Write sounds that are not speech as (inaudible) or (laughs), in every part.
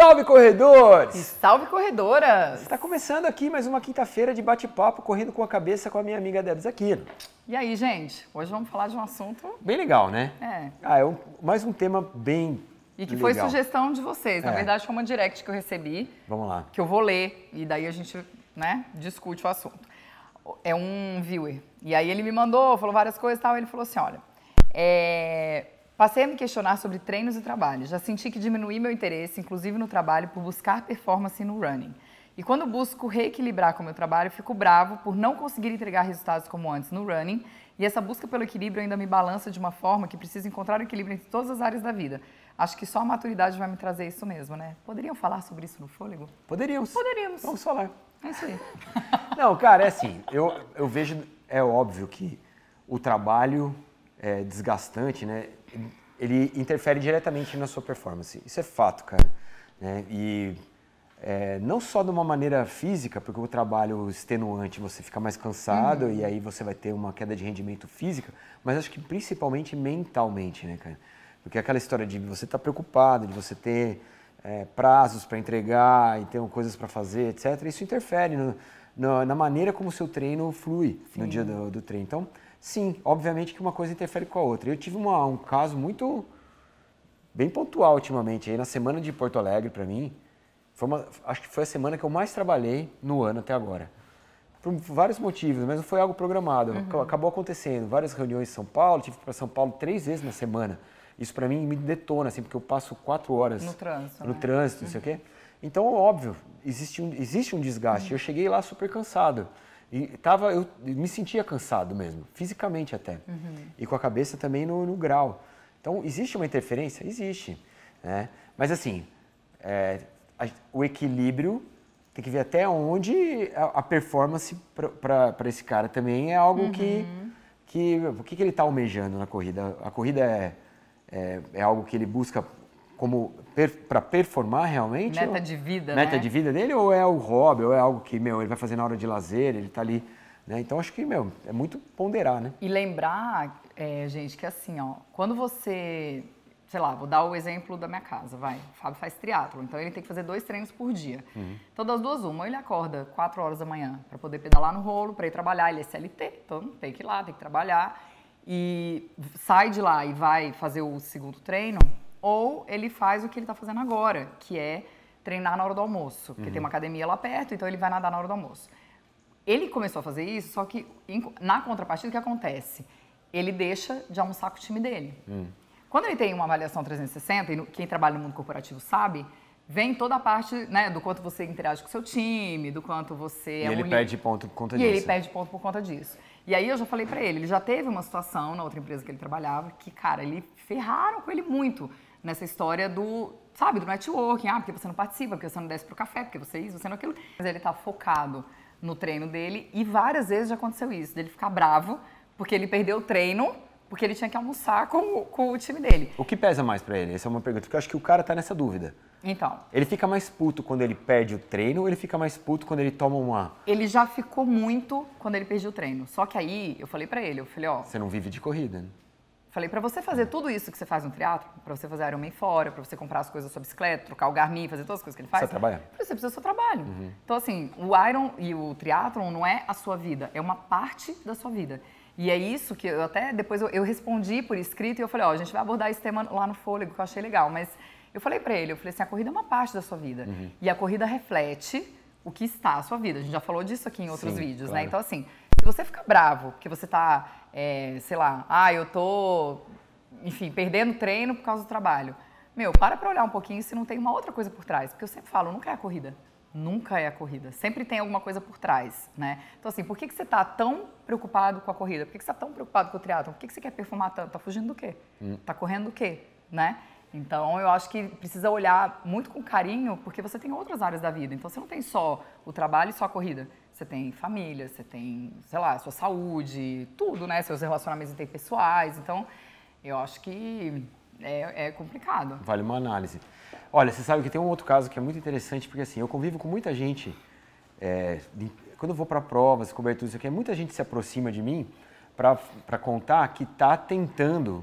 salve corredores! E salve corredoras! Está começando aqui mais uma quinta-feira de bate-papo correndo com a cabeça com a minha amiga Debs Aquino. E aí, gente? Hoje vamos falar de um assunto. Bem legal, né? É. Ah, é um, mais um tema bem. E que legal. foi sugestão de vocês. Na É. verdade, foi uma direct que eu recebi, Vamos lá. que eu vou ler, e daí a gente né, discute o assunto. É um viewer. E aí ele me mandou, falou várias coisas e tal. Ele falou assim: olha, é, passei a me questionar sobre treinos e trabalho. Já senti que diminui meu interesse, inclusive no trabalho, por buscar performance no running. E quando busco reequilibrar com o meu trabalho, fico bravo por não conseguir entregar resultados como antes no running. E essa busca pelo equilíbrio ainda me balança de uma forma que preciso encontrar o equilíbrio entre todas as áreas da vida. Acho que só a maturidade vai me trazer isso mesmo, né? Poderiam falar sobre isso no fôlego? Poderíamos. Poderíamos. Vamos falar. É isso aí. (laughs) Não, cara, é assim, eu, eu vejo, é óbvio que o trabalho é desgastante, né? Ele interfere diretamente na sua performance. Isso é fato, cara. né? E é, não só de uma maneira física, porque o trabalho extenuante você fica mais cansado e aí você vai ter uma queda de rendimento física, mas acho que principalmente mentalmente, né, cara? Porque aquela história de você estar preocupado, de você ter é, prazos para entregar e ter coisas para fazer, etc. Isso interfere no- no- na maneira como o seu treino flui no dia do, do treino. Então, sim, obviamente que uma coisa interfere com a outra. Eu tive uma- um caso muito bem pontual ultimamente aí na semana de Porto Alegre para mim. Foi uma, acho que foi a semana que eu mais trabalhei no ano até agora. Por vários motivos, mas não foi algo programado. Ac- Acabou acontecendo. Várias reuniões em São Paulo, tive para São Paulo três vezes na semana. Isso para mim me detona, assim, porque eu passo quatro horas No trânsito, no né? trânsito, não sei o quê. Então, óbvio, existe um, existe um desgaste. Eu cheguei lá super cansado. E tava, eu me sentia cansado mesmo, fisicamente até. E com a cabeça também no, no grau. Então, existe uma interferência? Existe. Né? Mas, assim, é, a- o equilíbrio tem que ver até onde a, a performance para esse cara também é algo que, que. O que, que ele está almejando na corrida? A corrida é, é, é algo que ele busca como para performar realmente? Meta ou- de vida, Meta né? de vida dele ou é o hobby, ou é algo que, meu, ele vai fazer na hora de lazer, ele tá ali. Né? Então acho que, meu, é muito ponderar, né? E lembrar, é, gente, que assim, ó, quando você, sei lá, vou dar o exemplo da minha casa, vai. O Fábio faz triatlo, então ele tem que fazer dois treinos por dia. Então das duas, uma, ele acorda 4 horas da manhã para poder pedalar no rolo, para ir trabalhar, ele é CLT, então tem que ir lá, tem que trabalhar. E sai de lá e vai fazer o segundo treino, ou ele faz o que ele tá fazendo agora, que é treinar na hora do almoço, porque tem uma academia lá perto, então ele vai nadar na hora do almoço. Ele começou a fazer isso, só que na contrapartida, o que acontece? Ele deixa de almoçar com o time dele. Quando ele tem uma avaliação 360, e quem trabalha no mundo corporativo sabe, vem toda a parte né, do quanto você interage com o seu time, do quanto você E é um ele li- perde ponto por conta e disso. ele perde ponto por conta disso. E aí eu já falei pra ele, ele já teve uma situação na outra empresa que ele trabalhava que, cara, ele ferraram com ele muito nessa história do, sabe, do networking. Ah, porque você não participa, porque você não desce pro café, porque você isso, você não aquilo. Mas ele tá focado no treino dele e várias vezes já aconteceu isso, dele ficar bravo porque ele perdeu o treino, porque ele tinha que almoçar com, o- com o time dele. O que pesa mais pra ele? Essa é uma pergunta, porque eu acho que o cara tá nessa dúvida. Então, Ele fica mais puto quando ele perde o treino ou ele fica mais puto quando ele toma uma. ele já ficou muito quando ele perdeu o treino. Só que aí eu falei pra ele, eu falei, ó, Você não vive de corrida, né? Falei, pra você fazer tudo isso que você faz no teatro, pra você fazer Ironman fora, pra você comprar as coisas da sua bicicleta, trocar o Garmin, fazer todas as coisas que ele faz. Precisa trabalhar. Você precisa do seu trabalho. Então, assim, o Iron e o triatlon não é a sua vida, é uma parte da sua vida. E é isso que eu até depois eu, eu respondi por escrito e eu falei, ó, a gente vai abordar esse tema lá no Fôlego, que eu achei legal. Mas eu falei pra ele, eu falei assim, a corrida é uma parte da sua vida. E a corrida reflete o que está a sua vida. A gente já falou disso aqui em outros Sim, vídeos, claro. né? Então, assim, se você fica bravo porque você tá, é, sei lá, ah, eu tô, enfim, perdendo treino por causa do trabalho. Meu, para pra olhar um pouquinho se não tem uma outra coisa por trás. Porque eu sempre falo, nunca é a corrida. Nunca é a corrida. Sempre tem alguma coisa por trás, né? Então, assim, por que, que você tá tão preocupado com a corrida? Por que, que você tá tão preocupado com o triatlon? Por que, que você quer performar tanto? Tá fugindo do quê? Tá correndo do quê? Né? Então, eu acho que precisa olhar muito com carinho, porque você tem outras áreas da vida. Então, você não tem só o trabalho e só a corrida. Você tem família, você tem, sei lá, sua saúde, tudo, né? Seus relacionamentos interpessoais. Então, eu acho que é, é complicado. Vale uma análise. Olha, você sabe que tem um outro caso que é muito interessante, porque assim, eu convivo com muita gente. é, de- quando eu vou para provas, coberturas, isso aqui, muita gente se aproxima de mim para contar que está tentando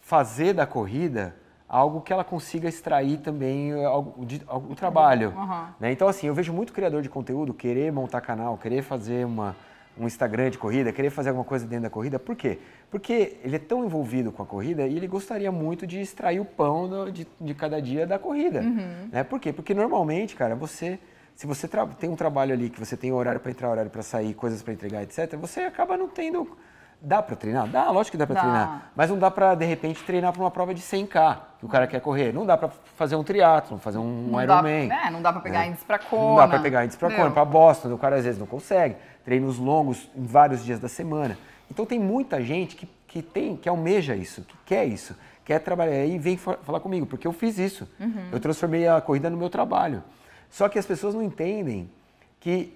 fazer da corrida algo que ela consiga extrair também algo, de, algo, o trabalho. Uhum. Né? Então, assim, eu vejo muito criador de conteúdo querer montar canal, querer fazer uma, um Instagram de corrida, querer fazer alguma coisa dentro da corrida. Por quê? Porque ele é tão envolvido com a corrida e ele gostaria muito de extrair o pão do, de, de cada dia da corrida. Uhum. Né? Por quê? Porque normalmente, cara, você se você tem um trabalho ali que você tem horário para entrar, horário para sair, coisas para entregar, etc., você acaba não tendo Dá para treinar? Dá, lógico que dá para treinar. Mas não dá para, de repente, treinar para uma prova de 100K que o cara quer correr. Não dá para fazer um triatlo, fazer um não Ironman. Dá, é, não dá para pegar né? índice para Kona. Não dá para pegar índice para Kona, para Boston. O cara às vezes não consegue. Treinos longos em vários dias da semana. Então tem muita gente que, que, tem, que almeja isso, que quer isso, quer trabalhar e vem falar comigo, porque eu fiz isso. Uhum. Eu transformei a corrida no meu trabalho. Só que as pessoas não entendem que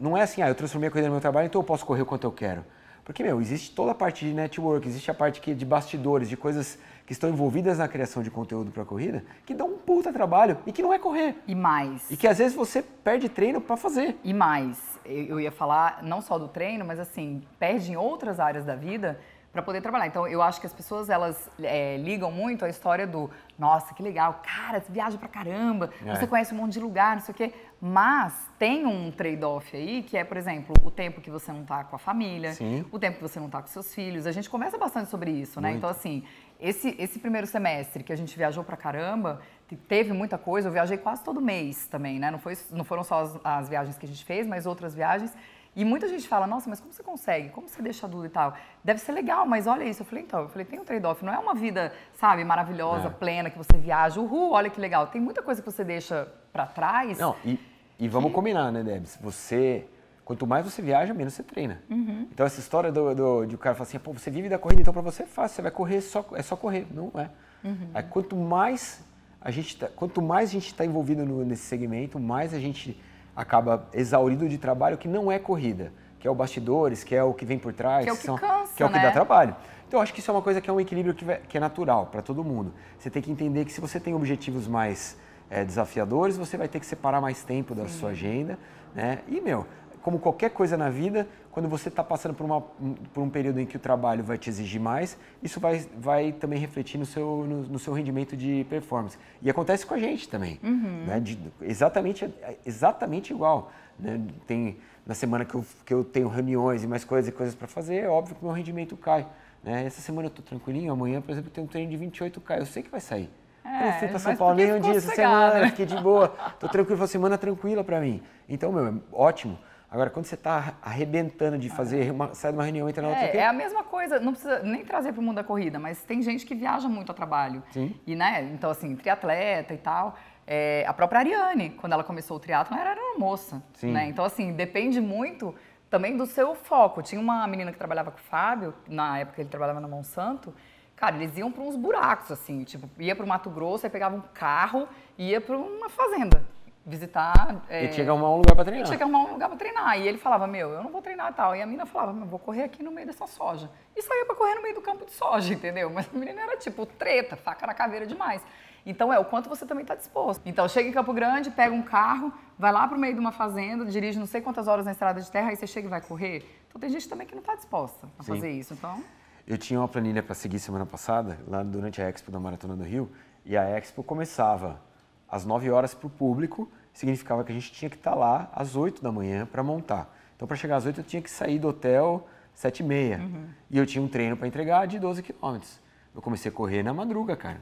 não é assim, ah, eu transformei a corrida no meu trabalho, então eu posso correr o quanto eu quero. Porque, meu, existe toda a parte de network, existe a parte que, de bastidores, de coisas que estão envolvidas na criação de conteúdo para corrida, que dão um puta trabalho e que não é correr. E mais. E que às vezes você perde treino para fazer. E mais. Eu ia falar não só do treino, mas assim, perde em outras áreas da vida para poder trabalhar. Então, eu acho que as pessoas elas é, ligam muito à história do, nossa, que legal, cara, você viaja pra caramba, é. você conhece um monte de lugar, não sei o quê. Mas tem um trade-off aí, que é, por exemplo, o tempo que você não tá com a família, Sim. o tempo que você não tá com seus filhos. A gente conversa bastante sobre isso, né? Muito. Então, assim, esse, esse primeiro semestre que a gente viajou pra caramba, teve muita coisa, eu viajei quase todo mês também, né? Não, foi, não foram só as, as viagens que a gente fez, mas outras viagens. E muita gente fala, nossa, mas como você consegue? Como você deixa tudo e tal? Deve ser legal, mas olha isso. Eu falei, então, eu falei, tem um trade-off. Não é uma vida, sabe, maravilhosa, é. plena, que você viaja. Uhul, olha que legal. Tem muita coisa que você deixa para trás. Não, e, e vamos que... combinar, né, Debs? Você, quanto mais você viaja, menos você treina. Uhum. Então, essa história do, do, de o cara falar assim, pô, você vive da corrida, então para você é fácil. Você vai correr, só, é só correr. Não é. Uhum. Aí, quanto mais a gente tá, quanto mais a gente está envolvido no, nesse segmento, mais a gente acaba exaurido de trabalho que não é corrida que é o bastidores, que é o que vem por trás, que é o que, são, cansa, que, é o que né? dá trabalho. Então, eu acho que isso é uma coisa que é um equilíbrio que, que é natural para todo mundo. Você tem que entender que se você tem objetivos mais é, desafiadores, você vai ter que separar mais tempo da Sim. sua agenda, né? E, meu, como qualquer coisa na vida, quando você está passando por, uma, por, um período em que o trabalho vai te exigir mais, isso vai, vai também refletir no seu, no, no seu rendimento de performance. E acontece com a gente também. Uhum. Né? De, exatamente, exatamente igual. Né? Tem, na semana que eu, que eu tenho reuniões e mais coisas e coisas para fazer, é óbvio que o meu rendimento cai. Né? Essa semana eu estou tranquilinho, amanhã, por exemplo, eu tenho um treino de 28K, eu sei que vai sair. É, eu não fui para São Paulo nem um dia essa semana, fiquei de boa, estou tranquilo, foi uma semana tranquila para mim. Então, meu, é ótimo. Agora, quando você está arrebentando de fazer, uma, sai de uma reunião, entra na outra... É, é a mesma coisa, não precisa nem trazer para o mundo da corrida, mas tem gente que viaja muito a trabalho. Sim. E, né, então, assim, triatleta e tal... É, a própria Ariane, quando ela começou o triatlo, ela era uma moça. Né? Então, assim, depende muito também do seu foco. Tinha uma menina que trabalhava com o Fábio, na época ele trabalhava na Monsanto. Cara, eles iam para uns buracos, assim, tipo, ia para o Mato Grosso, aí pegava um carro e ia para uma fazenda visitar. É, e tinha que arrumar um lugar para treinar. Tinha que arrumar um lugar para treinar. E ele falava, meu, eu não vou treinar tal. E a menina falava, meu, vou correr aqui no meio dessa soja. E saía para correr no meio do campo de soja, (laughs) entendeu? Mas a menina era tipo treta, faca na caveira demais. Então é o quanto você também está disposto. Então chega em Campo Grande, pega um carro, vai lá para o meio de uma fazenda, dirige não sei quantas horas na estrada de terra, aí você chega e vai correr. Então tem gente também que não está disposta a Sim. fazer isso. Então eu tinha uma planilha para seguir semana passada, lá durante a Expo da Maratona do Rio, e a Expo começava às 9 horas para o público, significava que a gente tinha que estar tá lá às 8 da manhã para montar. Então, para chegar às 8, eu tinha que sair do hotel 7 e meia. Uhum. E eu tinha um treino para entregar de 12 quilômetros. Eu comecei a correr na madruga, cara.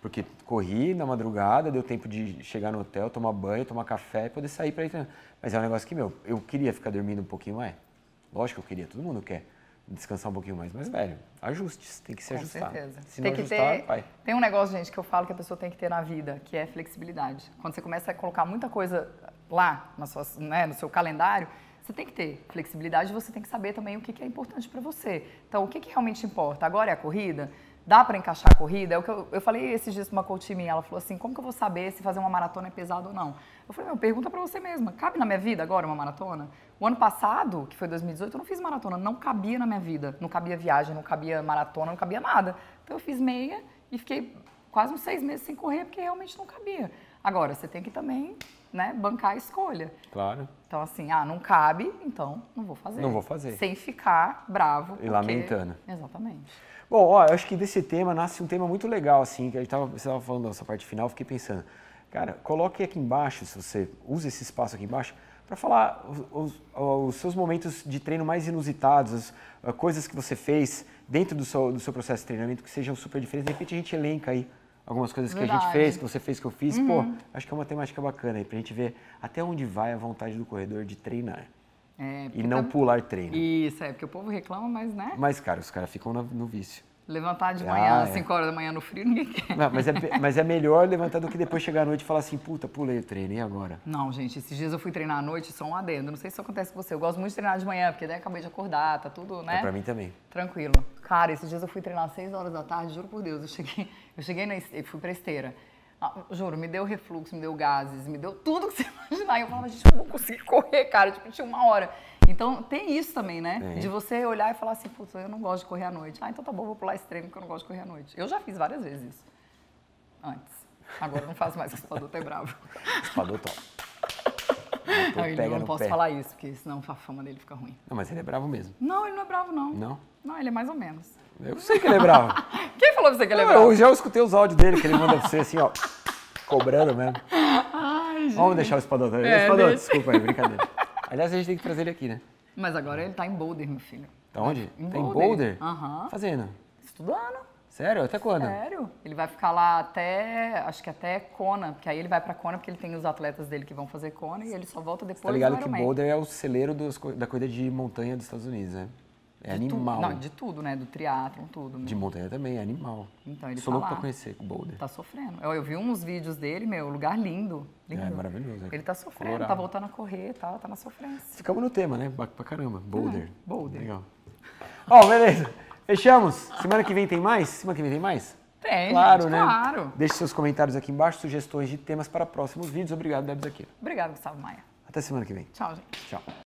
Porque corri na madrugada, deu tempo de chegar no hotel, tomar banho, tomar café e poder sair para ir treinar. Mas é um negócio que, meu, eu queria ficar dormindo um pouquinho mais. Lógico que eu queria, todo mundo quer descansar um pouquinho mais. Mas, velho, ajustes, tem que se Com ajustar. certeza. Se tem não ajustar, ter, vai. Tem um negócio, gente, que eu falo que a pessoa tem que ter na vida, que é flexibilidade. Quando você começa a colocar muita coisa lá na sua, né, no seu calendário, você tem que ter flexibilidade e você tem que saber também o que é importante para você. Então, o que, que realmente importa? Agora é a corrida? Dá para encaixar a corrida? É o que eu, eu falei esses dias para uma coach minha, ela falou assim, como que eu vou saber se fazer uma maratona é pesado ou não? Eu falei, meu, pergunta para você mesma, cabe na minha vida agora uma maratona? O ano passado, que foi 2018, eu não fiz maratona, não cabia na minha vida, não cabia viagem, não cabia maratona, não cabia nada. Então eu fiz meia e fiquei quase uns seis meses sem correr porque realmente não cabia. Agora, você tem que também né, bancar a escolha. Claro. Então, assim, ah, não cabe, então não vou fazer. Não vou fazer. Sem ficar bravo. E lamentando. Exatamente. Bom, ó, eu acho que desse tema nasce um tema muito legal, assim, que a gente tava, você estava falando dessa parte final, fiquei pensando, cara, coloque aqui embaixo, se você usa esse espaço aqui embaixo, para falar os, os, os, seus momentos de treino mais inusitados, as, as coisas que você fez dentro do seu, do seu processo de treinamento que sejam super diferentes. De repente a gente elenca aí algumas coisas Verdade. que a gente fez, que você fez, que eu fiz. Uhum. Pô, acho que é uma temática bacana aí, pra gente ver até onde vai a vontade do corredor de treinar. É, e não tá... pular treino. Isso, é, porque o povo reclama, mas né? Mas, cara, os caras ficam no, no vício. Levantar de manhã, às 5 é. horas da manhã no frio, (laughs) ninguém quer. Não, mas, é, mas é melhor levantar do que depois chegar à noite e falar assim, puta, pulei o treino, e agora? Não, gente, esses dias eu fui treinar à noite, só um adendo. Não sei se isso acontece com você. Eu gosto muito de treinar de manhã, porque daí acabei de acordar, tá tudo, né? É pra mim também. Tranquilo. Cara, esses dias eu fui treinar às 6 horas da tarde, juro por Deus. Eu cheguei, eu cheguei na, eu fui pra esteira. Ah, juro, me deu refluxo, me deu gases, me deu tudo que você (laughs) imaginar. E eu falava, gente, eu não vou conseguir correr, cara. Tipo, tinha uma hora. Então tem isso também, né? De você olhar e falar assim, putz, eu não gosto de correr à noite. Ah, então tá bom, vou pular extremo porque eu não gosto de correr à noite. Eu já fiz várias vezes isso. Antes. Agora não faço mais, porque o espadoto é bravo. Espadoto, Não, ele, eu não posso pé. falar isso, porque senão a fama dele fica ruim. Não, mas ele é bravo mesmo. Não, ele não é bravo, não. Não? Não, ele é mais ou menos. Eu sei que ele é bravo. (laughs) Quem falou pra você que ele é bravo? Eu já escutei os áudios dele, que ele manda pra você assim, ó, cobrando mesmo. (laughs) Ai, gente. Vamos deixar o espadoto. É, espadoto, desculpa aí, brincadeira. Aliás, a gente tem que trazer ele aqui, né? Mas agora ele tá em Boulder, meu filho. Tá onde? Em tá Boulder. em Boulder? Aham. Uhum. Fazendo? Estudando. Sério? Até quando? Sério. Ele vai ficar lá até, acho que até Kona, porque aí ele vai pra Kona porque ele tem os atletas dele que vão fazer Kona e ele só volta depois tá ligado que Boulder é o celeiro dos, da corrida de montanha dos Estados Unidos, né? É de animal. Tu, não, de tudo, né? Do triatlon, tudo. De montanha também, é animal. Então ele Sou tá louco lá. pra conhecer o Boulder. Tá sofrendo. Eu, eu, vi uns vídeos dele, meu, lugar lindo. lindo. É maravilhoso. Ele tá sofrendo, Colorado. tá voltando a correr e tal, tá na sofrência. Ficamos no tema, né? Pra caramba. Boulder. É, Boulder. Legal. Ó, oh, beleza. Fechamos. Semana que vem tem mais? Semana que vem tem mais? Tem, claro, gente, né? Claro. Deixe seus comentários aqui embaixo, sugestões de temas para próximos vídeos. Obrigado, Debs aqui. Obrigado, Gustavo Maia. Até semana que vem. Tchau, gente. Tchau.